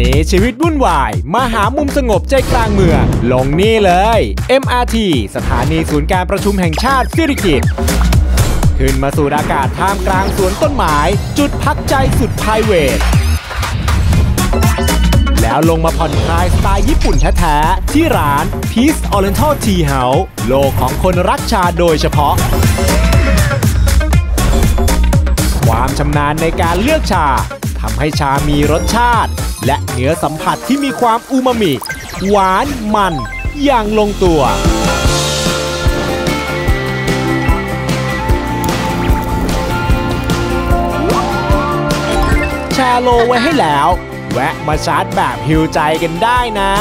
นีชีวิตวุ่นวาย มาหามุมสงบใจกลางเมือง ลงนี่เลย MRT สถานีศูนย์การประชุมแห่งชาติสิริกิติ์ขึ้นมาสูดอากาศท่ามกลางสวนต้นไม้ จุดพักใจสุดไพรเวท แล้วลงมาผ่อนคลายสไตล์ญี่ปุ่นแท้ๆ ที่ร้าน Peace Oriental Tea House โลกของคนรักชาโดยเฉพาะ ชำนาญในการเลือกชาทำให้ชามีรสชาติ และเนื้อสัมผัสที่มีความอูมามิ หวานมัน อย่างลงตัวชาโลไว้ให้แล้ว แวะมาชาร์จแบบฮิวใจกันได้นะ